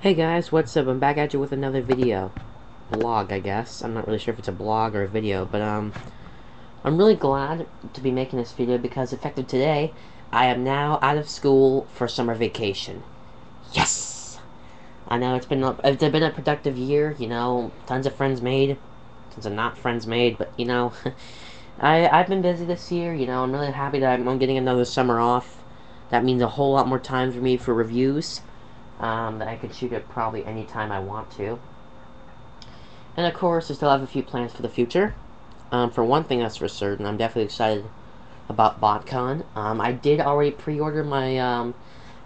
Hey guys, what's up? I'm back at you with another video. Blog, I guess. I'm not really sure if it's a blog or a video, but um, I'm really glad to be making this video because effective today, I am now out of school for summer vacation. Yes! I know it's been a, it's been a productive year, you know, tons of friends made, tons of not friends made, but you know, I, I've been busy this year, you know, I'm really happy that I'm, I'm getting another summer off. That means a whole lot more time for me for reviews um, that I could shoot it probably any time I want to. And of course, I still have a few plans for the future. Um, for one thing that's for certain, I'm definitely excited about BotCon. Um, I did already pre-order my um,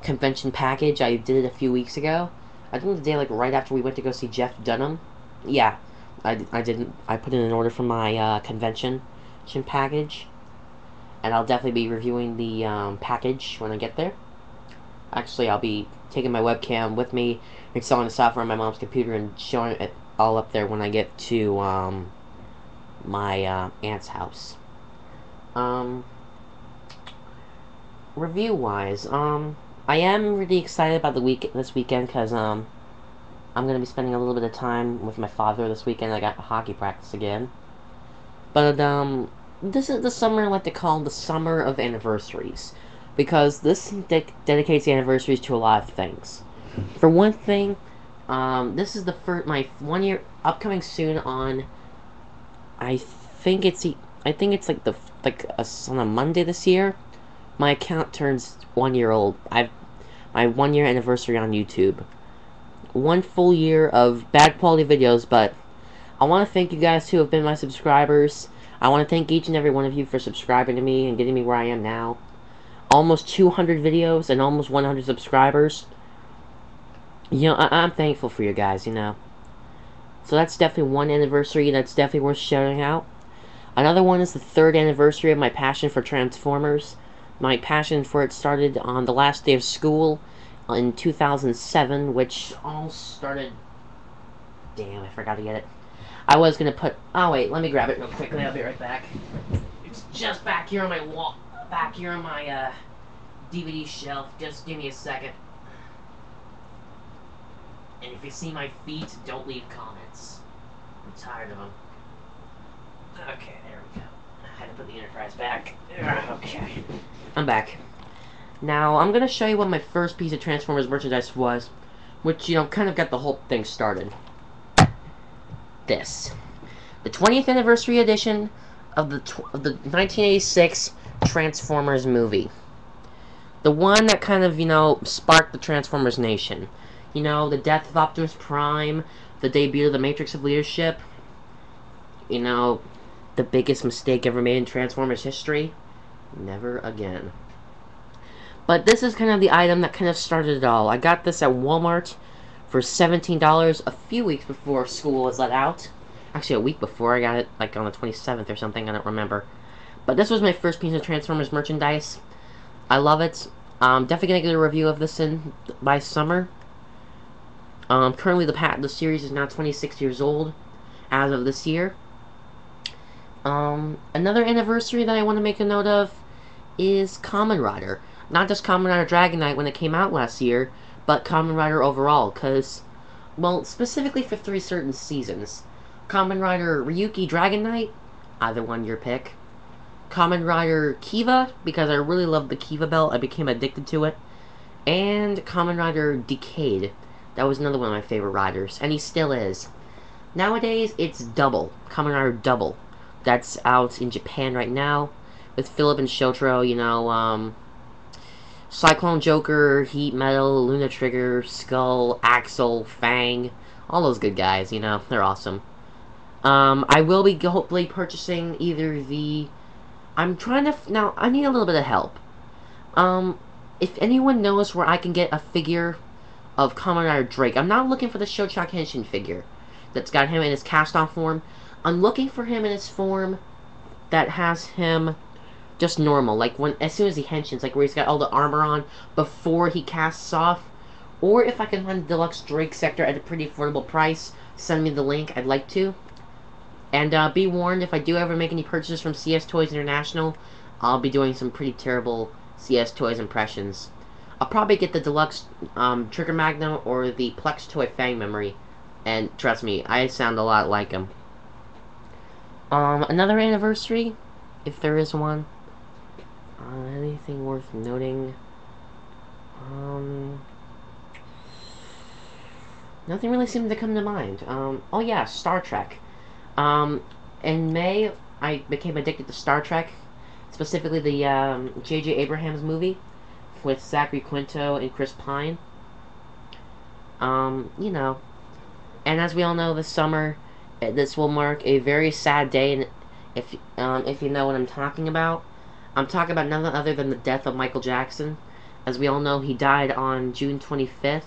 convention package. I did it a few weeks ago. I think the day like right after we went to go see Jeff Dunham. Yeah, I, I didn't. I put in an order for my uh, convention package, and I'll definitely be reviewing the um, package when I get there. Actually, I'll be taking my webcam with me, installing the software on my mom's computer, and showing it all up there when I get to um, my uh, aunt's house. Um, review-wise, um, I am really excited about the week this weekend because um, I'm gonna be spending a little bit of time with my father this weekend. I got hockey practice again, but um, this is the summer I like to call the summer of anniversaries because this de dedicates the anniversaries to a lot of things. For one thing, um, this is the first my one year upcoming soon on. I think it's the I think it's like the like a, on a Monday this year. My account turns one year old. I've my one year anniversary on YouTube. One full year of bad quality videos, but I want to thank you guys who have been my subscribers. I want to thank each and every one of you for subscribing to me and getting me where I am now almost 200 videos and almost 100 subscribers. You know, I am thankful for you guys, you know. So that's definitely one anniversary that's definitely worth shouting out. Another one is the third anniversary of my passion for Transformers. My passion for it started on the last day of school in 2007, which all started... Damn, I forgot to get it. I was going to put... Oh, wait, let me grab it real quickly. I'll be right back. It's just back here on my wall back here on my uh, DVD shelf. Just give me a second. And if you see my feet, don't leave comments. I'm tired of them. Okay, there we go. I had to put the Enterprise back. Okay. I'm back. Now, I'm going to show you what my first piece of Transformers merchandise was, which, you know, kind of got the whole thing started. This. The 20th anniversary edition of the, of the 1986 Transformers movie. The one that kind of, you know, sparked the Transformers nation. You know, the death of Optimus Prime, the debut of the Matrix of Leadership. You know, the biggest mistake ever made in Transformers history. Never again. But this is kind of the item that kind of started it all. I got this at Walmart for $17 a few weeks before school was let out. Actually, a week before. I got it, like, on the 27th or something. I don't remember. But this was my first piece of Transformers merchandise. I love it. I'm definitely going to get a review of this in by summer. Um, currently, the pat the series is now 26 years old as of this year. Um, another anniversary that I want to make a note of is Kamen Rider. Not just Kamen Rider Dragon Knight when it came out last year, but Kamen Rider overall, because, well, specifically for three certain seasons. Kamen Rider Ryuki Dragon Knight, either one your pick. Kamen Rider Kiva, because I really loved the Kiva belt. I became addicted to it. And Kamen Rider Decade. That was another one of my favorite riders, and he still is. Nowadays, it's Double. Kamen Rider Double. That's out in Japan right now. With Philip and Shotaro, you know, um... Cyclone Joker, Heat Metal, Luna Trigger, Skull, Accel, Fang. All those good guys, you know, they're awesome. Um, I will be hopefully purchasing either the I'm trying to... Now, I need a little bit of help. Um, if anyone knows where I can get a figure of Kamen Rider Drake, I'm not looking for the Souchaku Henshin figure that's got him in his cast-off form. I'm looking for him in his form that has him just normal, like when as soon as he henshins, like where he's got all the armor on before he casts off. Or if I can find the deluxe Drake Zecter at a pretty affordable price, send me the link. I'd like to. And uh, be warned, if I do ever make any purchases from CS Toys International, I'll be doing some pretty terrible CS Toys impressions. I'll probably get the deluxe um, Trigger Magnum or the Plex Toy Fang Memory. And trust me, I sound a lot like him. Um, another anniversary, if there is one. Uh, anything worth noting? Um, nothing really seemed to come to mind. Um, oh yeah, Star Trek. Um, in May, I became addicted to Star Trek, specifically the J.J. Um, Abrams movie with Zachary Quinto and Chris Pine. Um, you know, and as we all know, this summer, eh, this will mark a very sad day, and if um, if you know what I'm talking about, I'm talking about nothing other than the death of Michael Jackson. As we all know, he died on June 25th,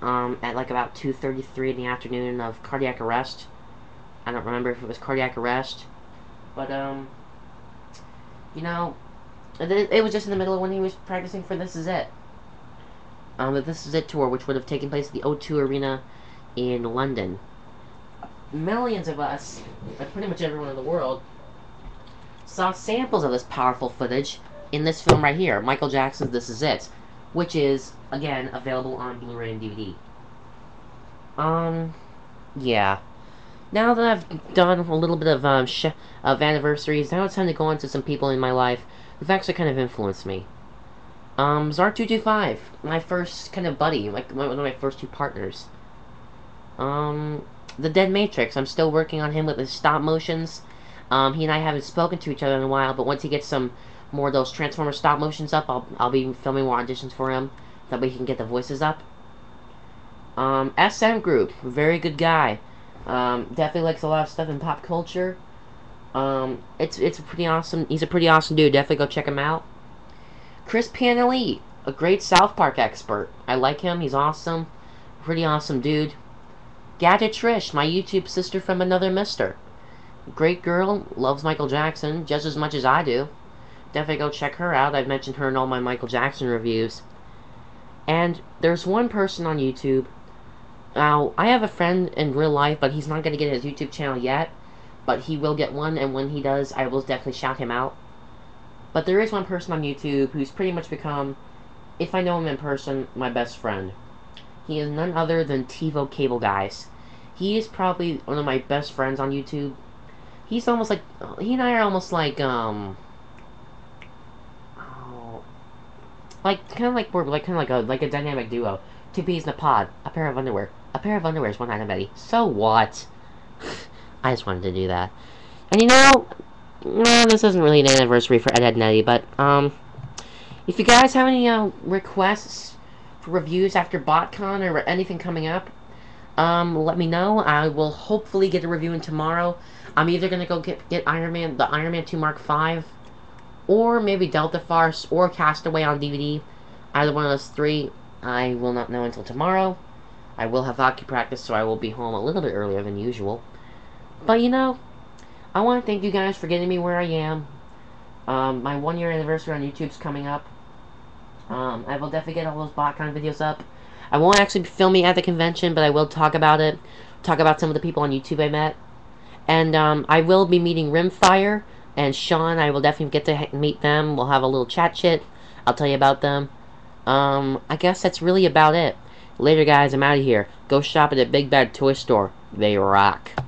um, at like about 2.33 in the afternoon of cardiac arrest. I don't remember if it was cardiac arrest, but, um, you know, it, it was just in the middle of when he was practicing for This Is It. Um, the This Is It tour, which would have taken place at the O2 Arena in London. Millions of us, like pretty much everyone in the world, saw samples of this powerful footage in this film right here, Michael Jackson's This Is It, which is, again, available on Blu-ray and DVD. Um, yeah. Now that I've done a little bit of, um, of anniversaries, now it's time to go on to some people in my life who've actually kind of influenced me. Um, Zar225, my first kind of buddy, like one of my first two partners. Um, The Dead Matrix, I'm still working on him with his stop motions. Um, he and I haven't spoken to each other in a while, but once he gets some more of those Transformer stop motions up, I'll, I'll be filming more auditions for him. That way he can get the voices up. Um, SM Group, very good guy. Um, definitely likes a lot of stuff in pop culture. Um, it's it's a pretty awesome. He's a pretty awesome dude. Definitely go check him out. Chris Panelli, a great South Park expert. I like him. He's awesome. Pretty awesome dude. Gadget Trish, my YouTube sister from another mister. Great girl, loves Michael Jackson just as much as I do. Definitely go check her out. I've mentioned her in all my Michael Jackson reviews. And there's one person on YouTube. Now, I have a friend in real life, but he's not going to get his YouTube channel yet. But he will get one, and when he does, I will definitely shout him out. But there is one person on YouTube who's pretty much become, if I know him in person, my best friend. He is none other than TiVo Cable Guys. He is probably one of my best friends on YouTube he's almost like he and I are almost like um oh, like kind of like we're like kind of like a like a dynamic duo. Two peas in a pod, a pair of underwear, a pair of underwear is one item Betty. So what? I just wanted to do that. And you know, well, this isn't really an anniversary for Ed, Ed Netty, but um, if you guys have any uh, requests for reviews after BotCon or anything coming up, um, let me know. I will hopefully get a review in tomorrow. I'm either gonna go get get Iron Man, the Iron Man 2 Mark V, or maybe Delta Farce, or Castaway on DVD. Either one of those three, I will not know until tomorrow. I will have hockey practice, so I will be home a little bit earlier than usual. But you know, I want to thank you guys for getting me where I am. Um, my one year anniversary on YouTube's coming up. Um, I will definitely get all those BotCon videos up. I won't actually be filming at the convention, but I will talk about it. Talk about some of the people on YouTube I met. And um, I will be meeting Rimfire and Sean. I will definitely get to meet them. We'll have a little chat shit. I'll tell you about them. Um, I guess that's really about it. Later, guys. I'm out of here. Go shop at the Big Bad Toy Store. They rock.